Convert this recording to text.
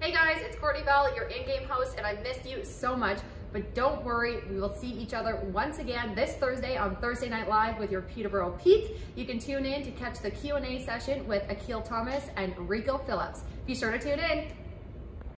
Hey guys, it's Courtney Bell, your in-game host, and I miss you so much. But don't worry, we will see each other once again this Thursday on Thursday Night Live with your Peterborough Petes. You can tune in to catch the Q&A session with Akil Thomas and Rico Phillips. Be sure to tune in.